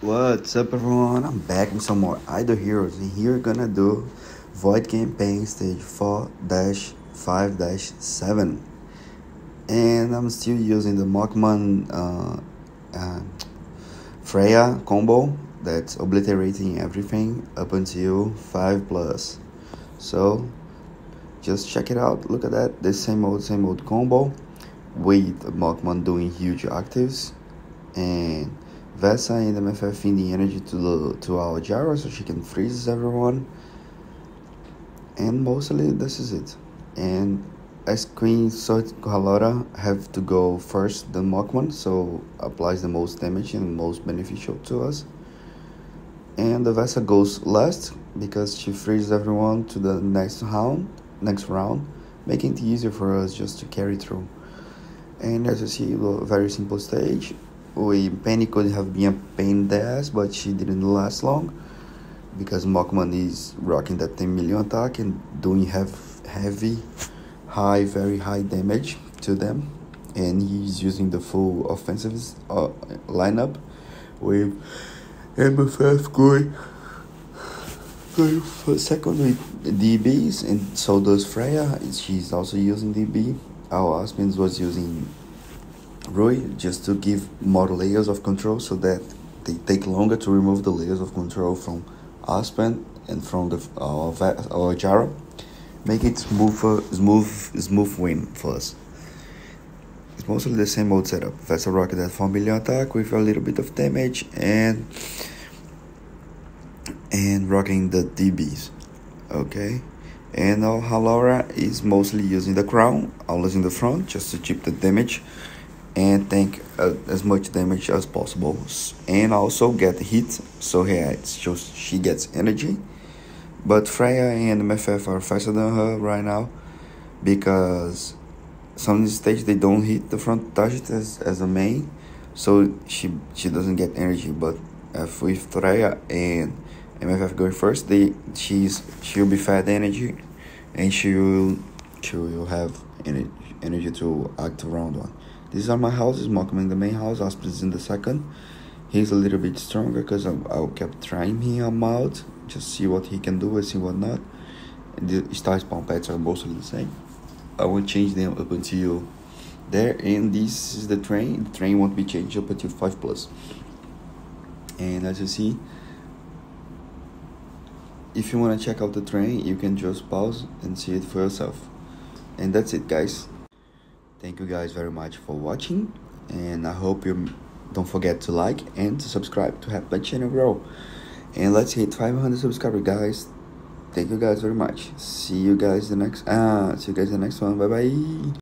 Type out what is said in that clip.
What's up everyone? I'm back with some more Idle Heroes and here we're gonna do Void Campaign Stage 4-5-7 and I'm still using the Machman uh, uh, Freya combo that's obliterating everything up until 5 plus. So just check it out. Look at that. The same old same old combo with Machman doing huge actives and Vesa and MFF in the energy to the to our Jahra so she can freeze everyone. And mostly this is it. And as Queen Sot Halora have to go first the Machman, so applies the most damage and most beneficial to us. And the Vesa goes last because she frees everyone to the next round next round, making it easier for us just to carry through. And as you see, a very simple stage we Penny could have been a pain in the ass, but she didn't last long because Machman is rocking that 10 million attack and doing have heavy, high, very high damage to them, and he's using the full offensive uh, lineup with MFF going. Going for second with DBs, and so does Freya. She's also using DB. Our Aspens was using Rui just to give more layers of control so that they take longer to remove the layers of control from Aspen and from the uh, our, uh, our Jahra, make it smoother, smooth, smooth win for us. It's mostly the same old setup. Vessel Rocket at 4 million attack with a little bit of damage and and rocking the DBs. Okay. And now Halora is mostly using the crown, always in the front, just to keep the damage and tank uh, as much damage as possible. And also get hit so it's just she gets energy. But Freya and MFF are faster than her right now because some stage they don't hit the front target as, as a main so she she doesn't get energy. But if with Freya and MFF going first they she's she'll be fat energy and she will she will have energy, energy to act around one these are my houses. Malcolm in the main house, Aspis is in the second. He's a little bit stronger because I, kept trying him out, just see what he can do and see what not. And the star spawn pets are mostly the same. I will change them up until there. And this is the train. The train won't be changed up until 5 plus. And as you see, if you want to check out the train, you can just pause and see it for yourself. And that's it, guys thank you guys very much for watching and i hope you don't forget to like and to subscribe to help my channel grow. And let's hit 500 subscribers guys. Thank you guys very much. See you guys the next ah see you guys the next one. Bye bye